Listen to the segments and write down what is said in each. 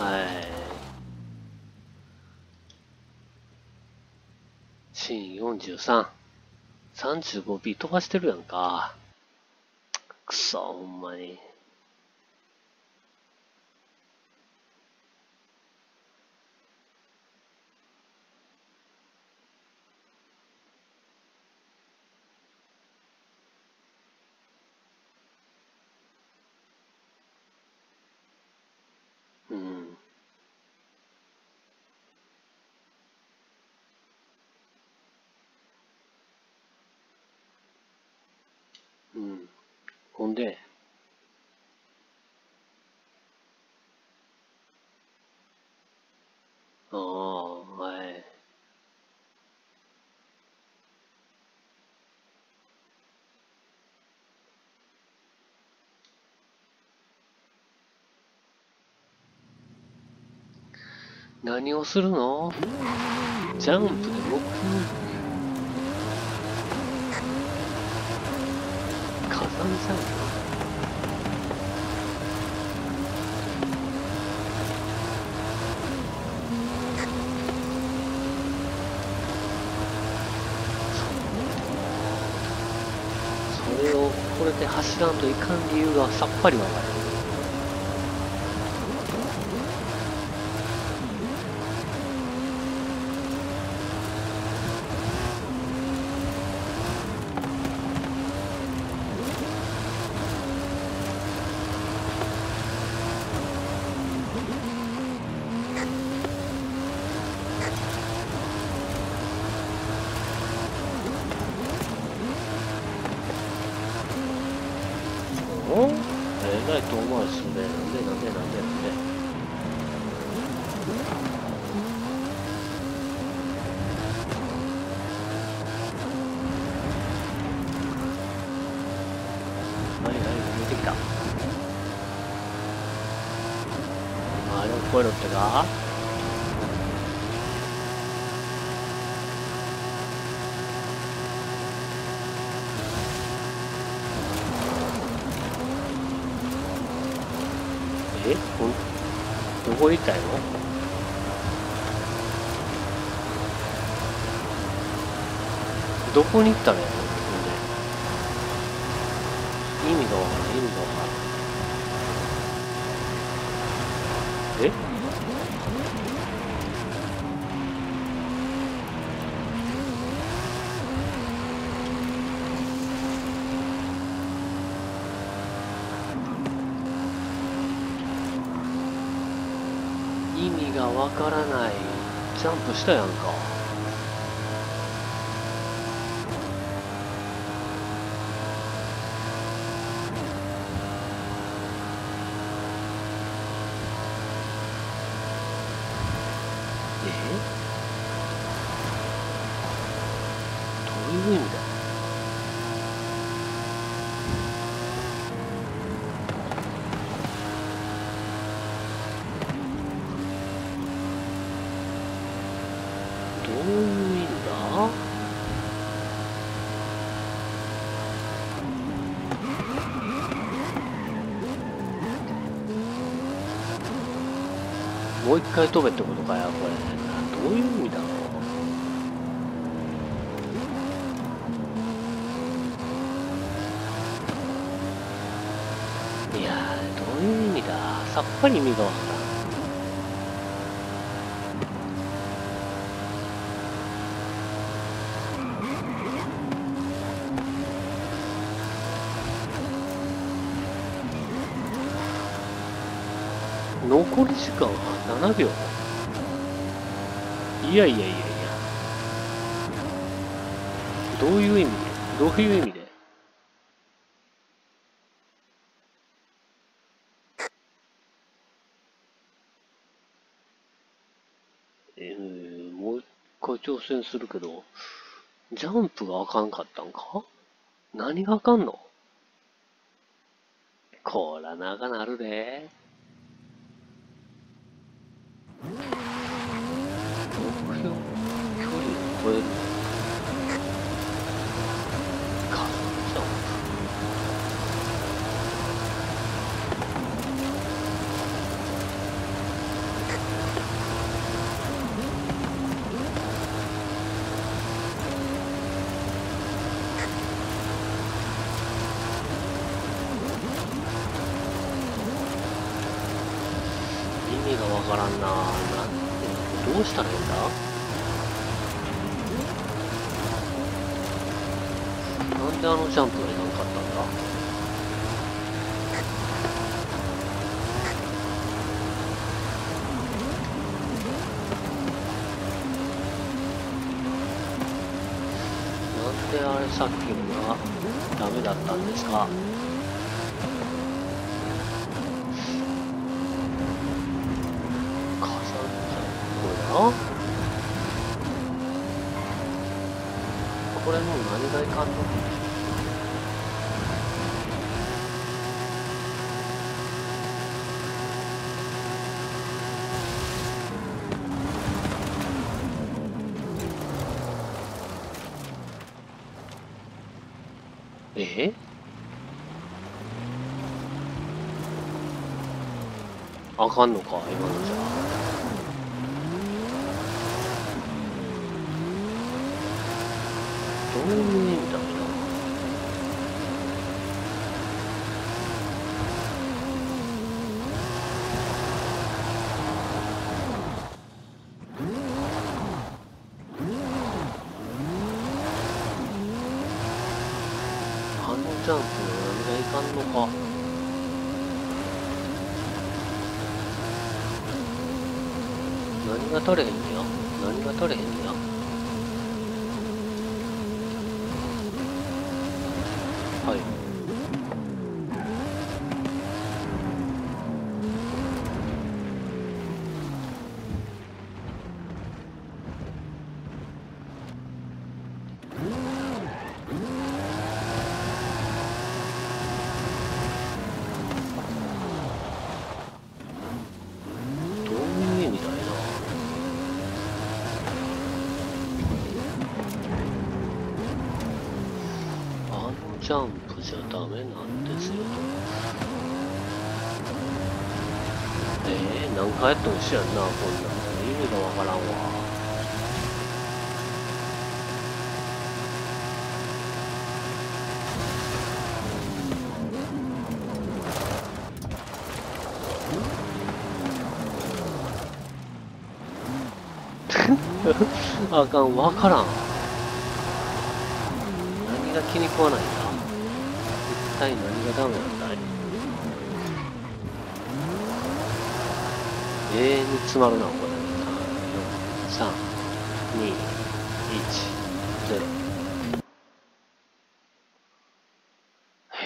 はい。シーン43。35B 飛ばしてるやんか。くそ、ほんまに。うん。うん。ほんで、ああ、はい。何をするの？ジャンプで動さそれをこれで走らんといかん理由がさっぱりわかるおえらい遠回りするねなんでなんでなんでなんではいはい見えてきたあれを超えろってかえ？ほん？どこ行ったんやのどこに行ったのやろほんで意味がわからん意味がわからんえ意味がわからない。ジャンプしたやんかえどういう意味だどういう意味だもう一回飛べってことかよこれ。どういう意味だ？ろういやどういう意味だ？さっぱり意味がわからん。残り時間は7秒。いやいやいやいや。どういう意味で？どういう意味で？えー、もう一回挑戦するけどジャンプがあかんかったんか？何があかんの？こら長なるで。目なんであのジャンプがいかんかったんだ？なんであれさっきのがダメだったんですか？火山これだこれもう何がいかんのえ？あかんのか今のじゃ。どういう意味だろうなあのジャンプの何がいかんのか何が取れへんねや何が取れへんねやはいどういう意味だいなあのジャンプじゃダメなんですよとえー、何回やっても一緒やんなこんなん。意味がわからんわあかん、わからん。何が気に食わないん何がダメなんだい永遠に詰まるな、これ。3、4、3、2、1、0。へ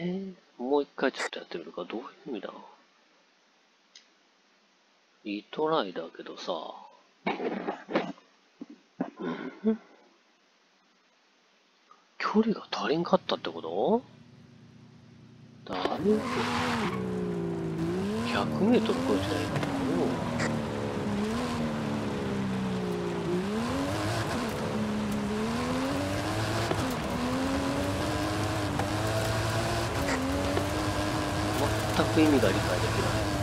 え、もう一回ちょっとやってみるか。どういう意味だ？いいトライだけどさ。ん？距離が足りんかったってこと？だいぶ100メートル超えてないかな全く意味が理解できない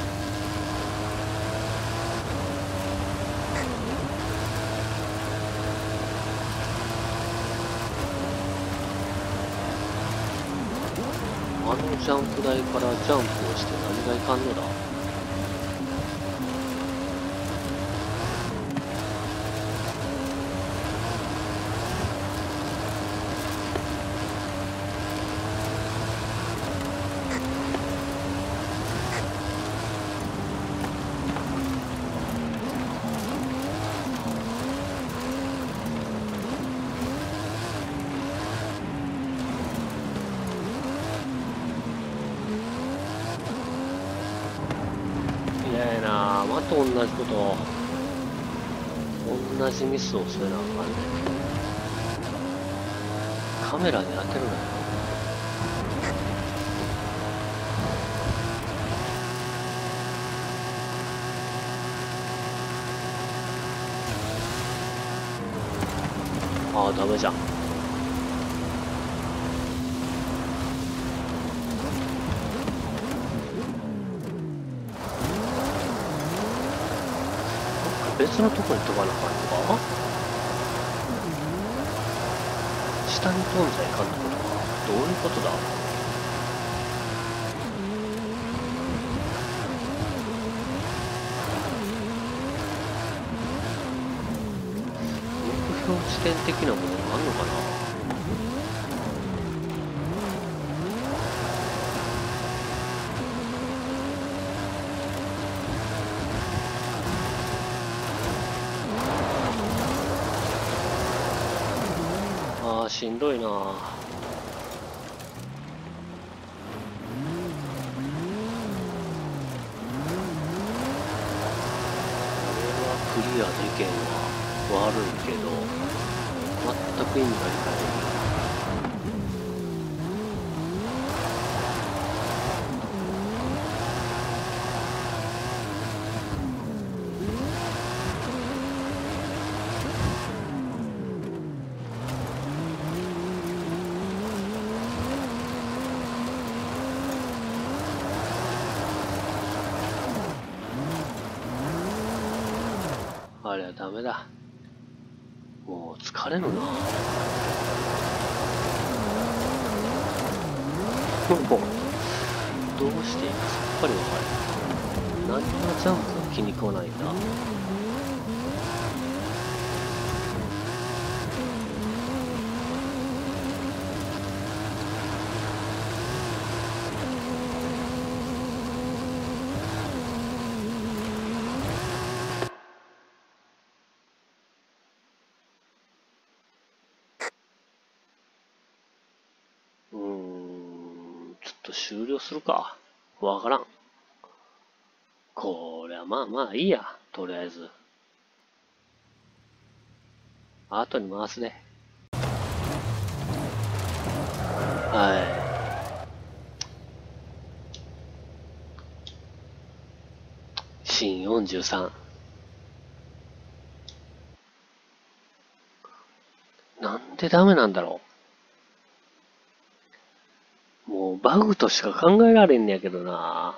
あのジャンプ台からジャンプをして何がいかんのだ嫌やなまた同じこと同じミスをせなあかんねカメラに当てるなよ。ああダメじゃん。別のとこに飛ばなかったか。下に飛んじゃいかんってことかどういうことだ？目標地点的なものがあるのかな？しんどいな。これはクリアでけんは悪いけど全く意味がい。かあれはダメだ。もう疲れるな。も うどうしていいかさっぱりわからない。何がジャンプが気に食わないんだうーんちょっと終了するか。わからん。こりゃまあまあいいや。とりあえず。後に回すね。はい。新43なんでダメなんだろうもうバグとしか考えられんねやけどな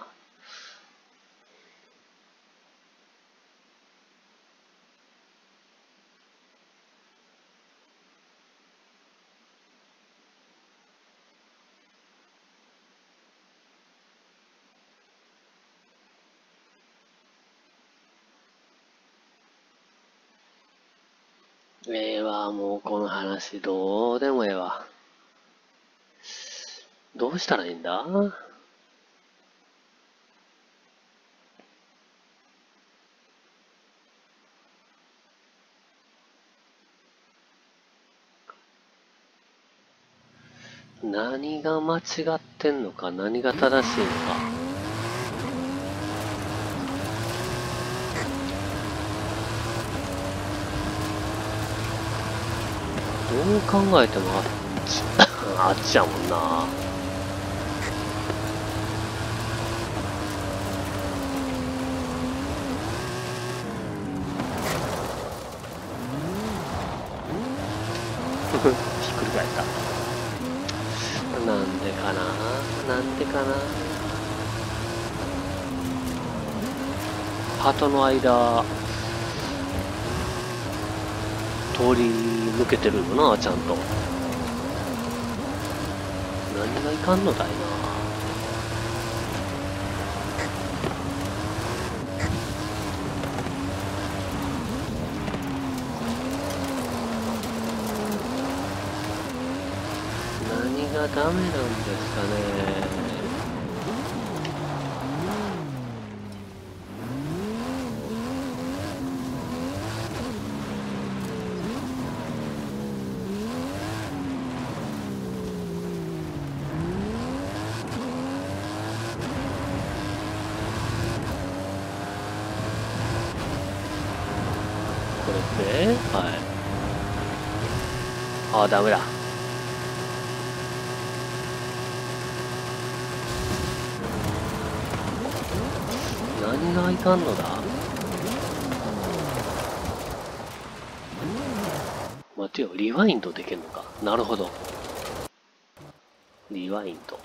ええわ、もうこの話どうでもええわ。どうしたらいいんだ？何が間違ってんのか、何が正しいのか？どう考えてもあっち、あっちやもんな。ひっくり返った。なんでかな？なんでかな？パートの間、通り抜けてるよな、ちゃんと。何がいかんのだいな。ダメなんですかね。これで、はい。ああ、ダメだ。何がいかんのだ？待てよ、リワインドできるのか。なるほど。リワインド。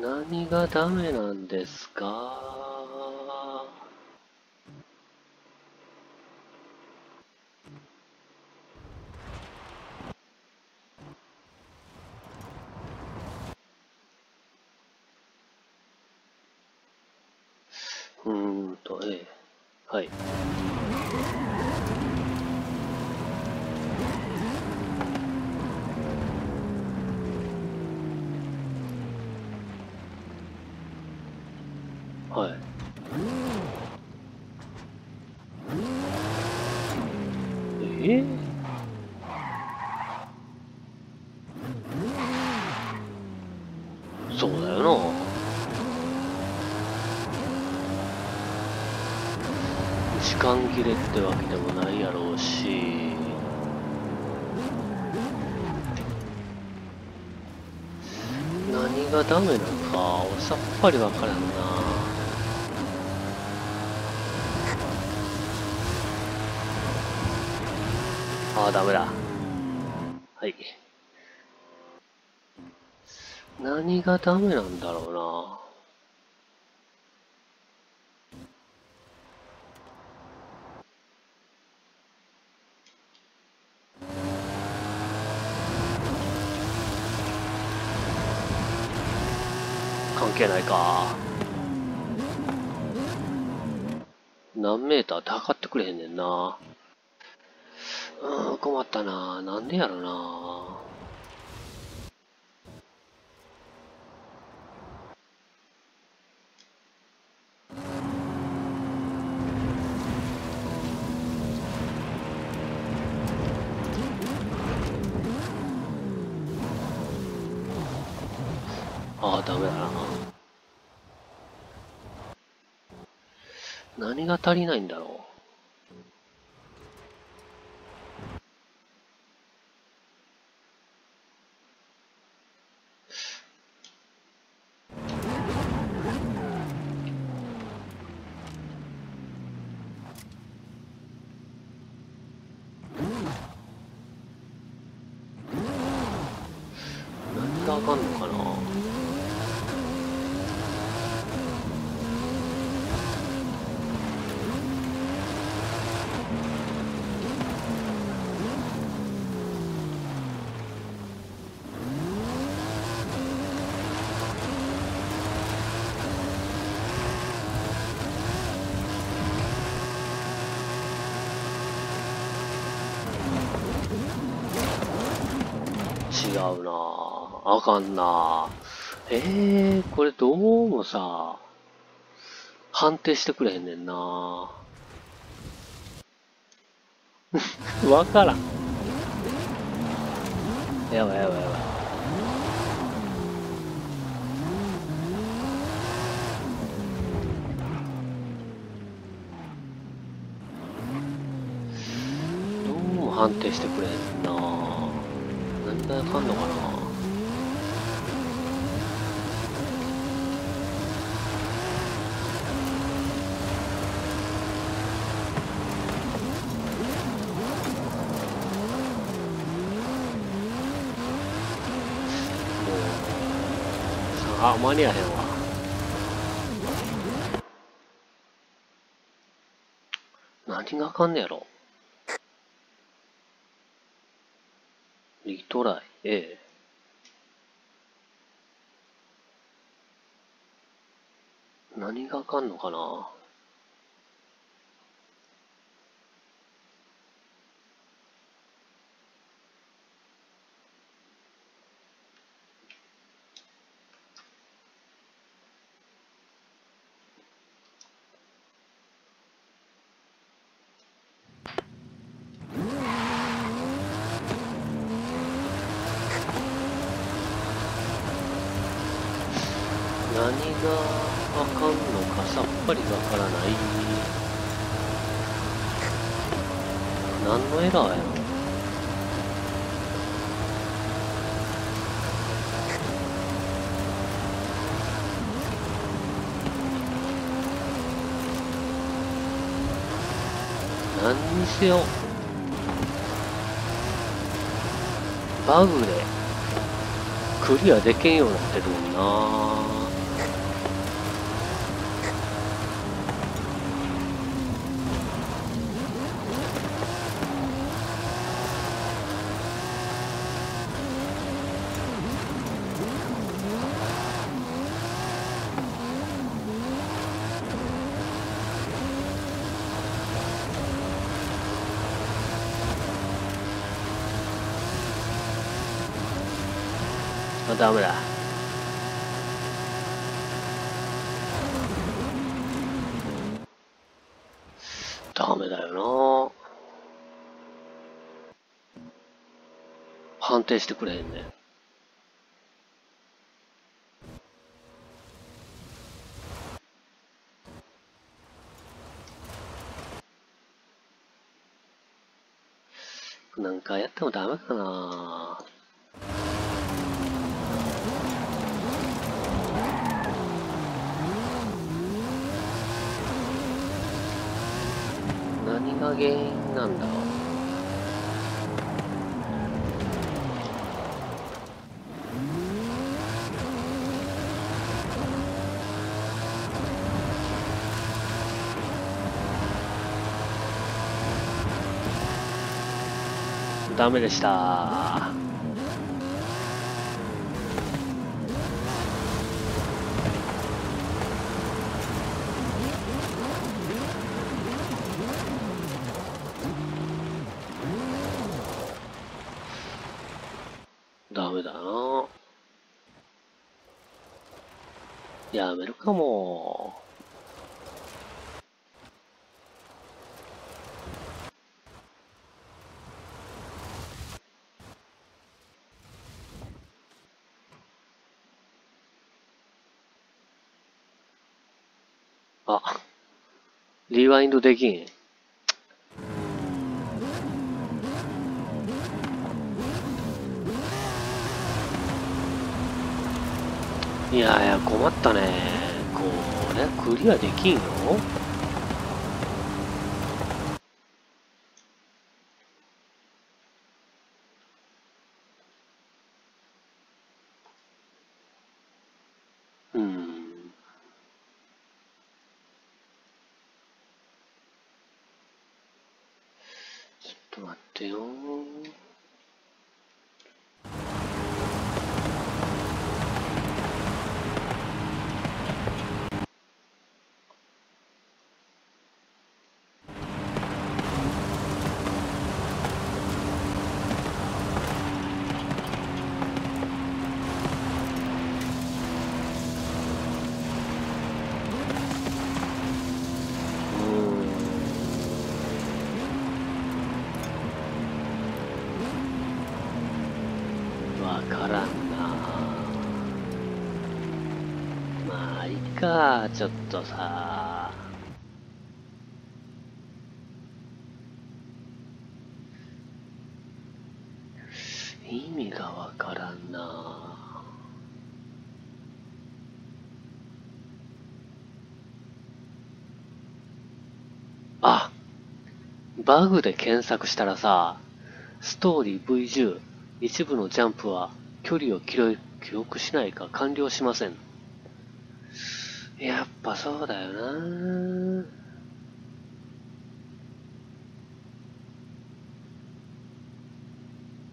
何がダメなんですか？うーんと、ええ。はい。はい。えそうだよな。時間切れってわけでもないやろうし。何がダメなのか、俺さっぱりわからんな。ああ、ダメだ。はい。何がダメなんだろうな。関係ないか。何メーターって測ってくれへんねんな。うん、困ったな。なんでやろな。ああ、ダメだな。何が足りないんだろう。何があかんのかな。違うな。あかんな。えー、これどうもさ、判定してくれへんねんな。わからん。やばいやばいやばい。どうも判定してくれへん。何があかんのかなあ間に合わへんわ。何があかんねやろリトライ A 何があかんのかな。何があかんのかさっぱりわからない。何のエラーや。ろ何にせよ。バグでクリアできんようになってるもんな。ダメだ。ダメだよな。判定してくれへんねなんかやってもダメかな。何が原因なんだろう？ダメでしたダメだなやめるかも。あ、リワインドできん。いやいや、困ったね。これ、クリアできんの？ってよからんなまあちょっとさ意味がわからんなあバグで検索したらさストーリー V10 一部のジャンプは距離を記録しないか完了しません。やっぱそうだよな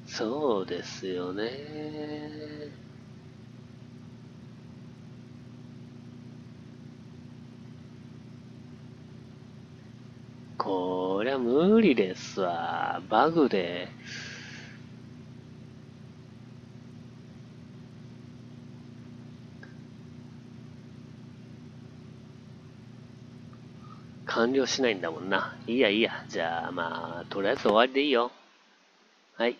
そうですよねこりゃ無理ですわ。バグで完了しないんだもんな。いいやいいや。じゃあまあ、とりあえず終わりでいいよ。はい。